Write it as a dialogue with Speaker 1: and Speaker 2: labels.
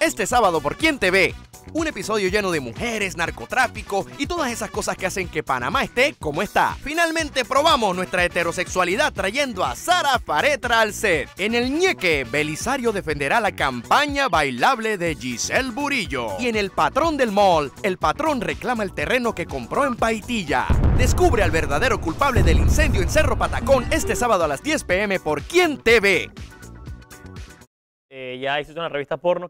Speaker 1: Este sábado por Quién te ve. Un episodio lleno de mujeres, narcotráfico y todas esas cosas que hacen que Panamá esté como está. Finalmente probamos nuestra heterosexualidad trayendo a Sara Faretra al set. En el ñeque, Belisario defenderá la campaña bailable de Giselle Burillo. Y en el patrón del mall, el patrón reclama el terreno que compró en Paitilla. Descubre al verdadero culpable del incendio en Cerro Patacón este sábado a las 10 pm por Quién TV.
Speaker 2: Eh, ya hiciste una revista porno.